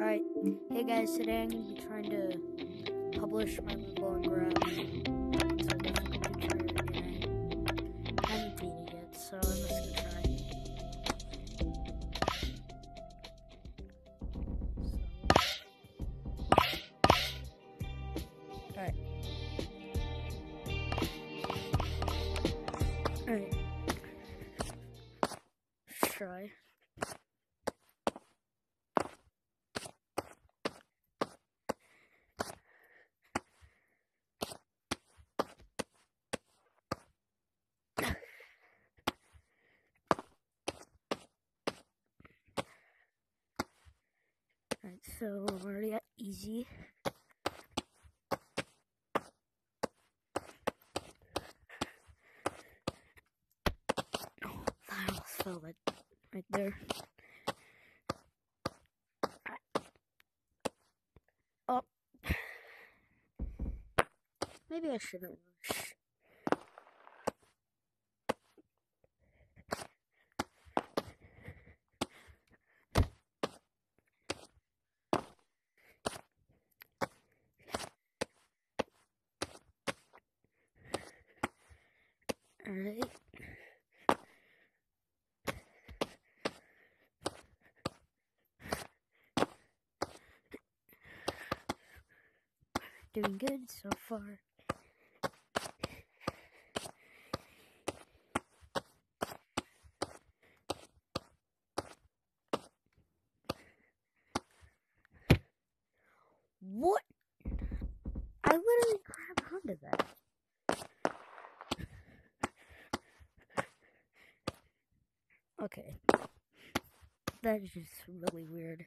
Alright, hey guys, today I'm going to be trying to publish my Limbo and Grab. It's a difficult picture, and I haven't beat it yet, so I'm just going to try. Alright. Alright. Try. Alright, so I'm already at easy. Oh, I almost fell right, right there. Oh. Maybe I shouldn't Alright. Doing good so far. What? I literally grabbed onto that. Okay. That is just really weird.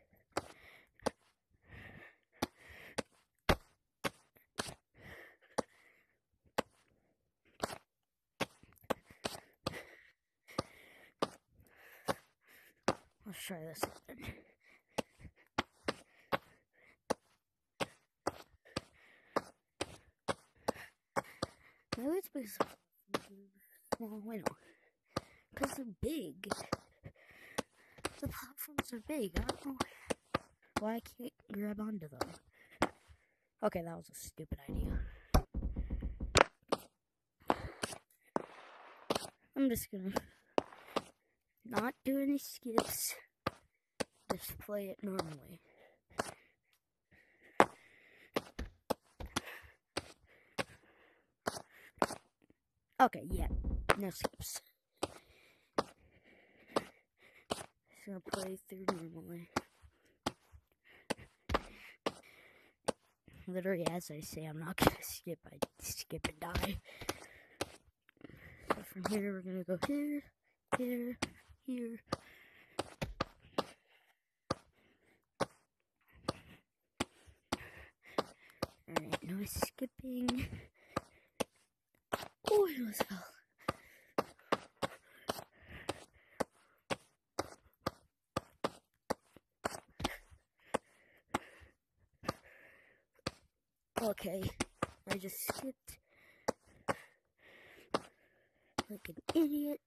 Let's try this again. Maybe it's because well, wait no. Because they're big. The platforms are big. I don't know why I can't grab onto them. Okay, that was a stupid idea. I'm just gonna not do any skips. Just play it normally. Okay, yeah, no skips. Just gonna play through normally. Literally, as I say, I'm not gonna skip. I skip and die. So from here, we're gonna go here, here, here. Alright, no skipping. Oh, I almost fell. Okay, I just skipped like an idiot.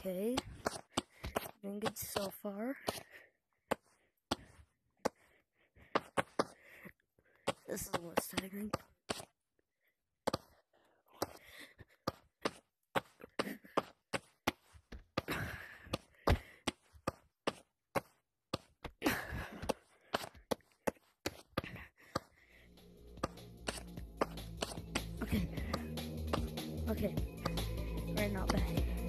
Okay, doing good so far. This is most staggering. Okay. Okay. Right not bad.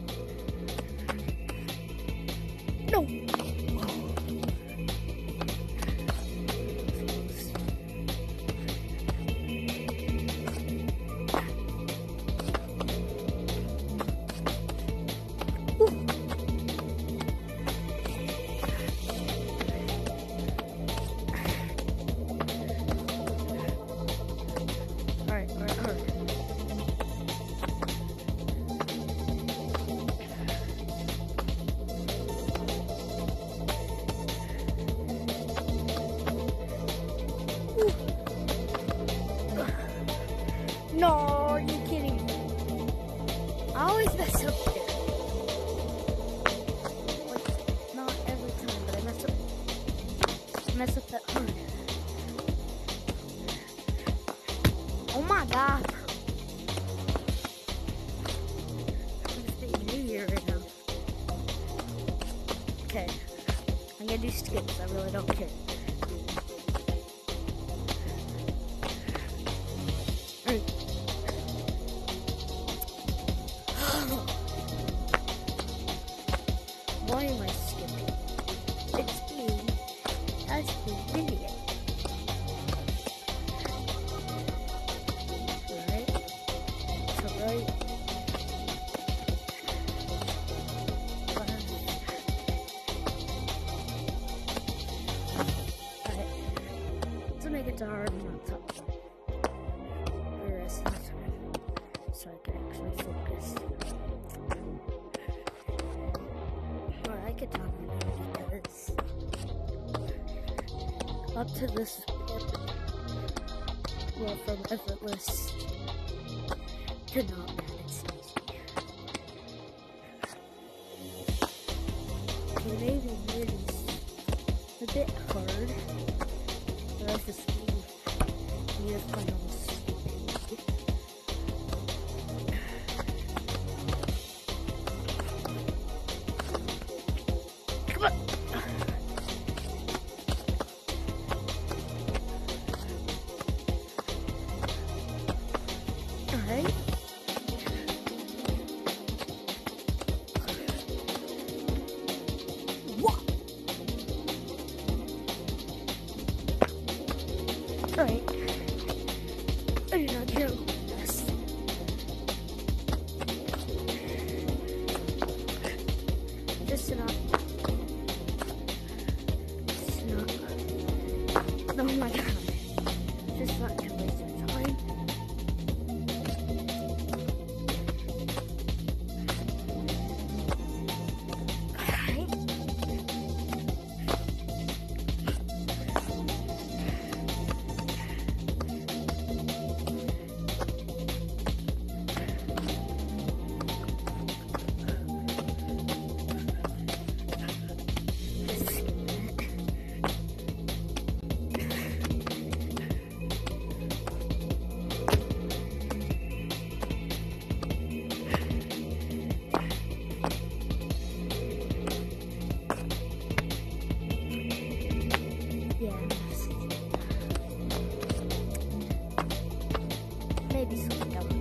skins. I really don't care. Why am I skipping? It's me. That's the video. so I can actually focus. Or I could talk because up to this point, well, from effortless to not bad, it seems. Maybe it is a bit hard. But I just need to find Não, não, não. baby sweet.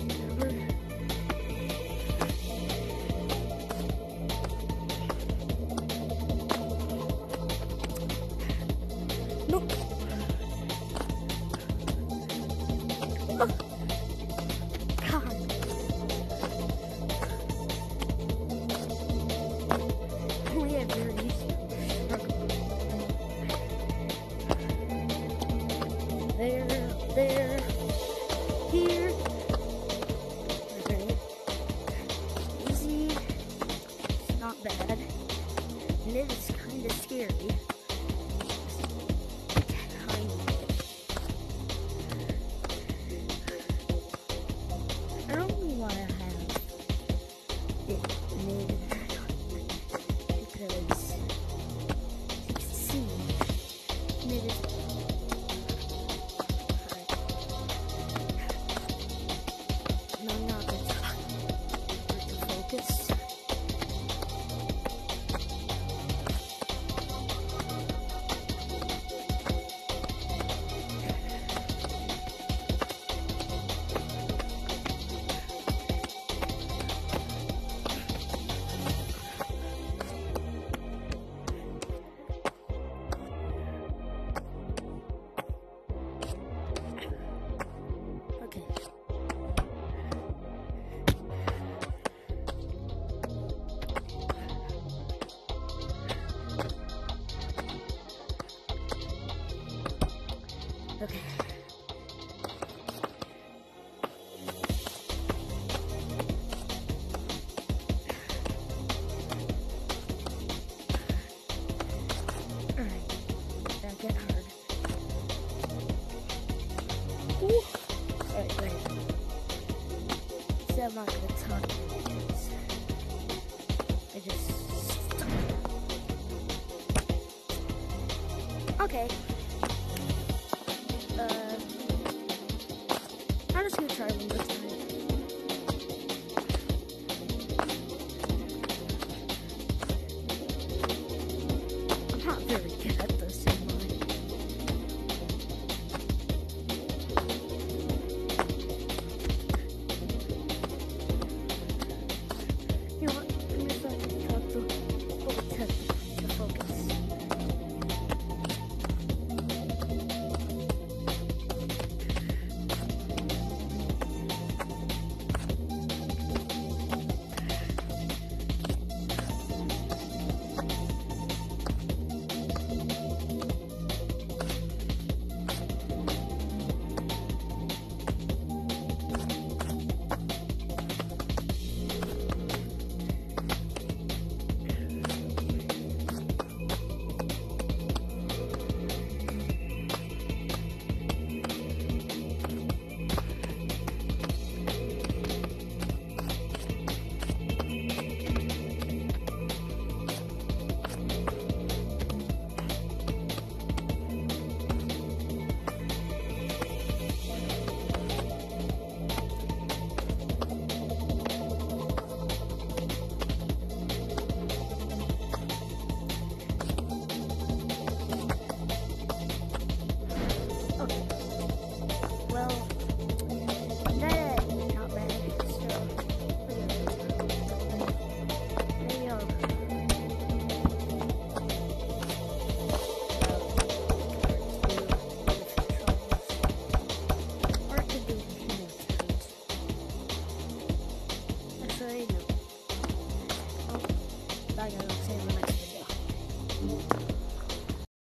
Try one more time.